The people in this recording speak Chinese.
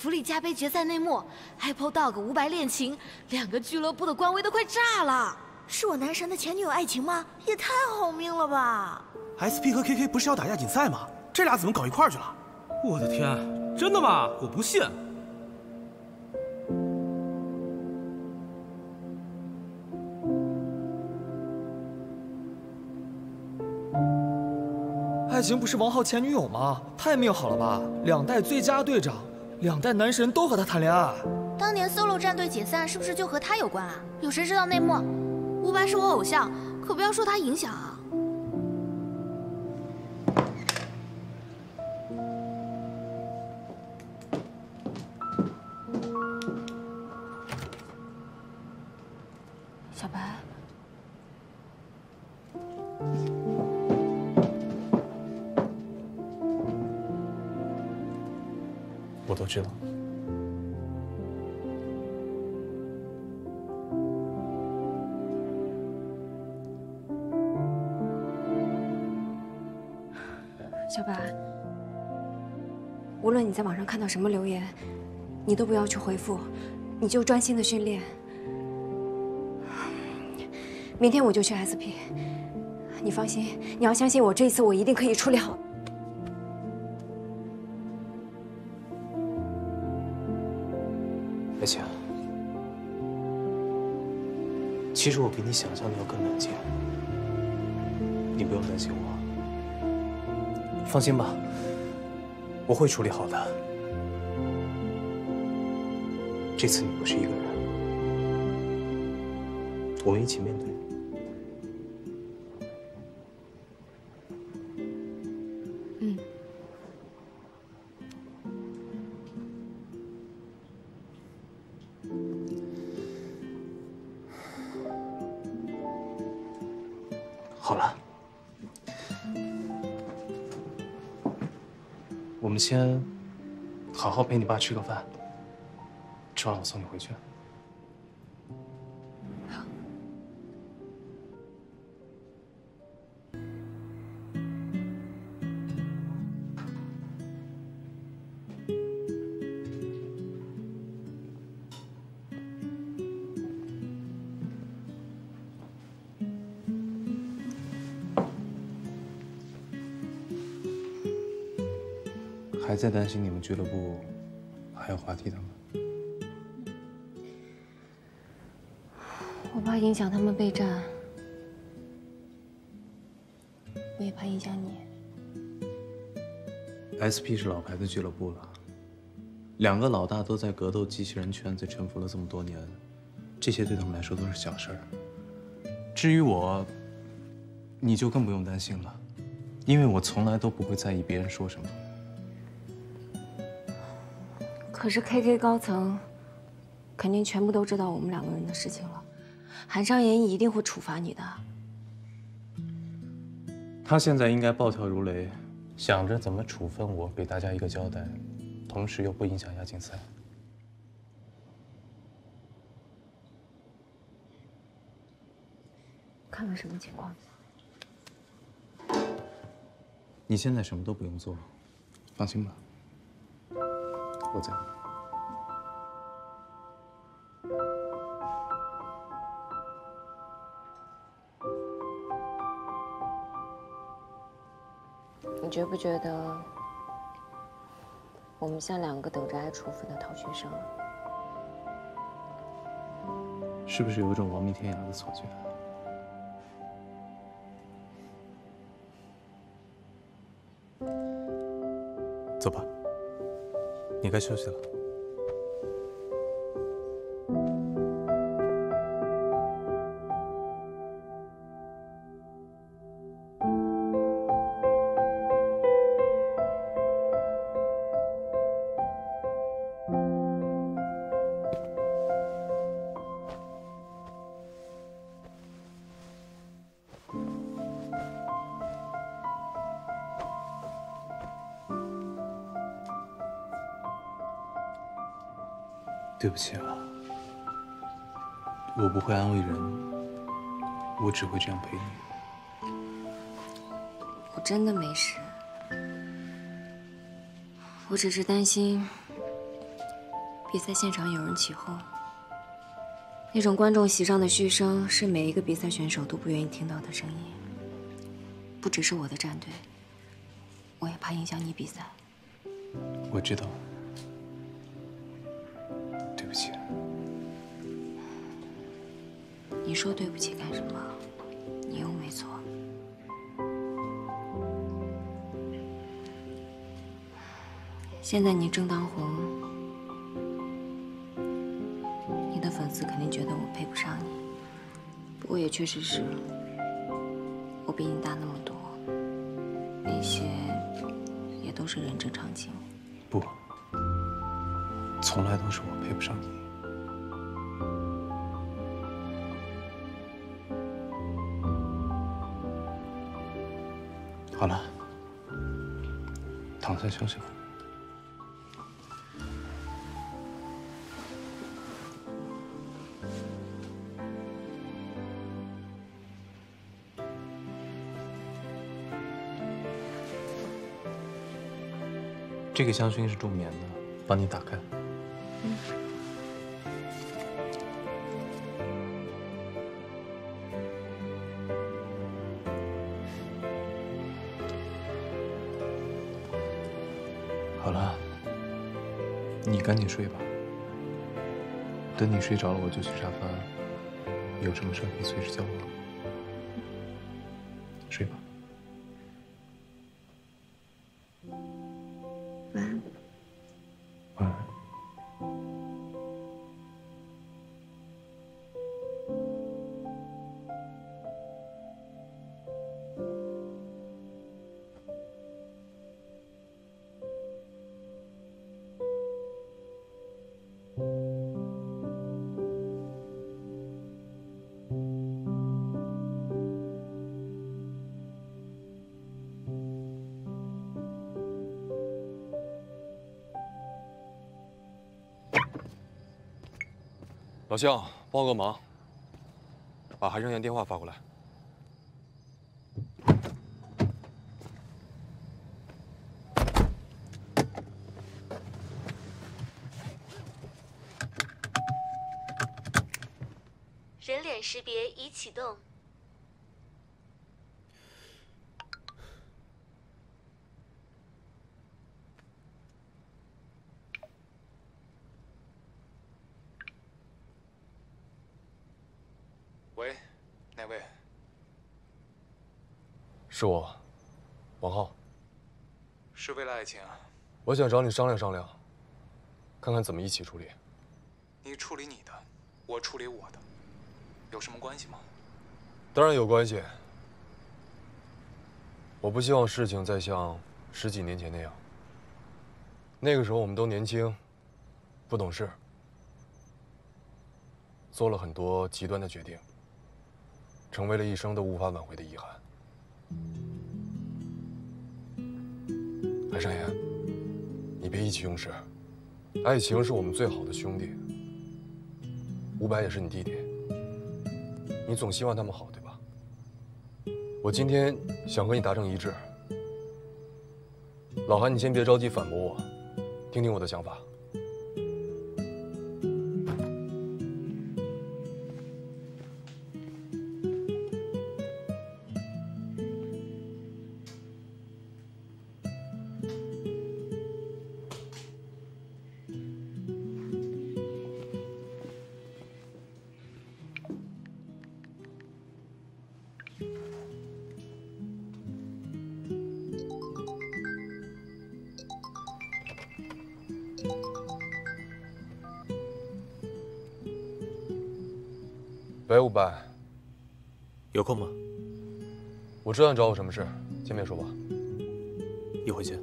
福利加杯决赛内幕，Apple Dog 五百恋情，两个俱乐部的官微都快炸了。是我男神的前女友爱情吗？也太好命了吧！SP 和 KK 不是要打亚锦赛吗？这俩怎么搞一块儿去了？我的天，真的吗？我不信。爱情不是王浩前女友吗？太命好了吧！两代最佳队长，两代男神都和他谈恋爱。当年 solo 战队解散是不是就和他有关啊？有谁知道内幕？吴白是我偶像，可不要受他影响啊！小白，我都知道。小白，无论你在网上看到什么留言，你都不要去回复，你就专心的训练。明天我就去 SP，你放心，你要相信我，这一次我一定可以处理好。白浅，其实我比你想象的要更冷静，你不用担心我。放心吧，我会处理好的。这次你不是一个人，我们一起面对。好了。我们先好好陪你爸吃个饭，吃完我送你回去。还在担心你们俱乐部还有话题的吗？我怕影响他们备战，我也怕影响你。SP 是老牌的俱乐部了，两个老大都在格斗机器人圈子沉浮了这么多年，这些对他们来说都是小事儿。至于我，你就更不用担心了，因为我从来都不会在意别人说什么。可是 KK 高层肯定全部都知道我们两个人的事情了，韩商言一定会处罚你的。他现在应该暴跳如雷，想着怎么处分我，给大家一个交代，同时又不影响亚锦赛。看看什么情况？你现在什么都不用做，放心吧，我在。你觉不觉得我们像两个等着挨处分的逃学生？是不是有一种亡命天涯的错觉？走吧，你该休息了。对不起啊，我不会安慰人，我只会这样陪你。我真的没事，我只是担心比赛现场有人起哄，那种观众席上的嘘声是每一个比赛选手都不愿意听到的声音。不只是我的战队，我也怕影响你比赛。我知道，你说对不起干什么？你又没错。现在你正当红，你的粉丝肯定觉得我配不上你。不过也确实是，我比你大那么多，那些也都是人之常情。不，从来都是我配不上你。好了，躺下休息吧。这个香薰是助眠的，帮你打开。赶紧睡吧。等你睡着了，我就去沙发。有什么事可以随时叫我。睡吧。老乡，帮个忙，把韩尚言电话发过来。人脸识别已启动。喂，哪位？是我，王浩。是为了爱情啊？我想找你商量商量，看看怎么一起处理。你处理你的，我处理我的，有什么关系吗？当然有关系。我不希望事情再像十几年前那样。那个时候我们都年轻，不懂事，做了很多极端的决定，成为了一生都无法挽回的遗憾。韩尚言，你别意气用事。爱情是我们最好的兄弟，伍佰也是你弟弟，你总希望他们好，对吧？我今天想和你达成一致。老韩，你先别着急反驳我，听听我的想法。喂，伍佰，有空吗？我知道你找我什么事，见面说吧。一会见。